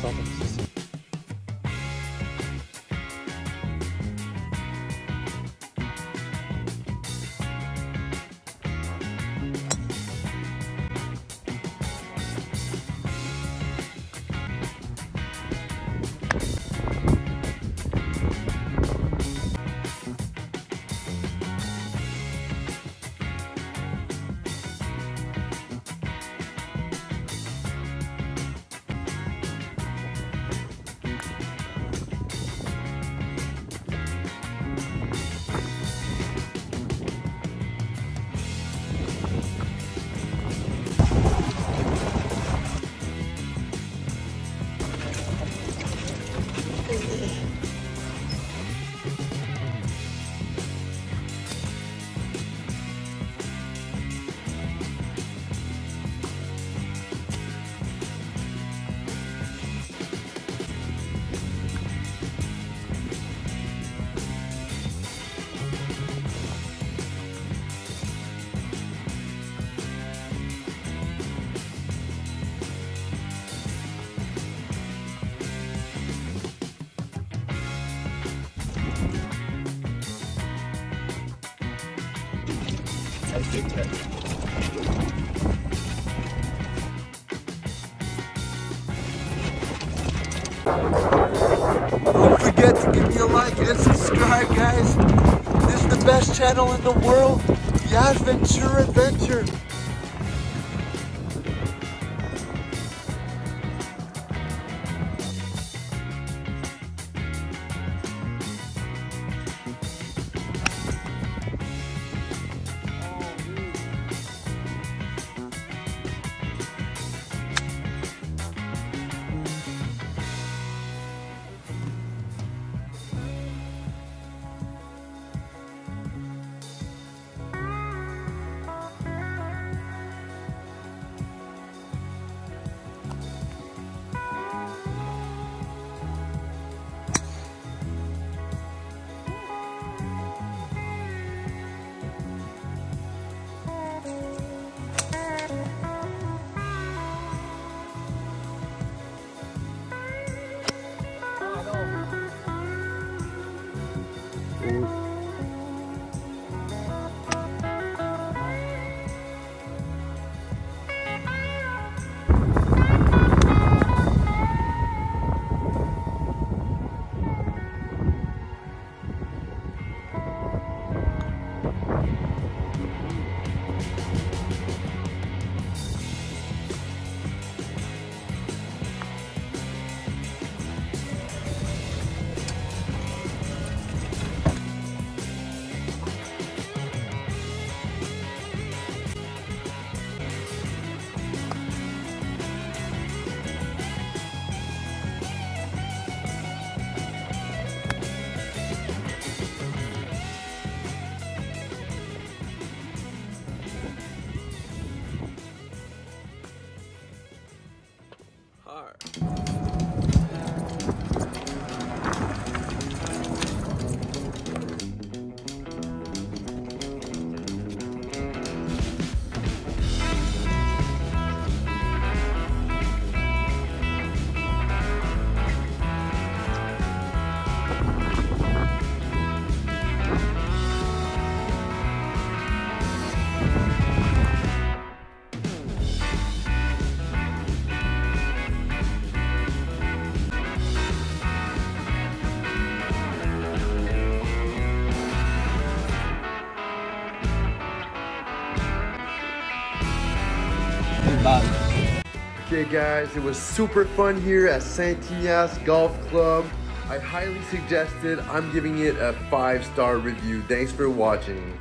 烧的 Don't forget to give me a like and subscribe, guys. This is the best channel in the world, the Adventure Ooh. Okay guys, it was super fun here at Saint-Ignace Golf Club. I highly suggest it. I'm giving it a five star review. Thanks for watching.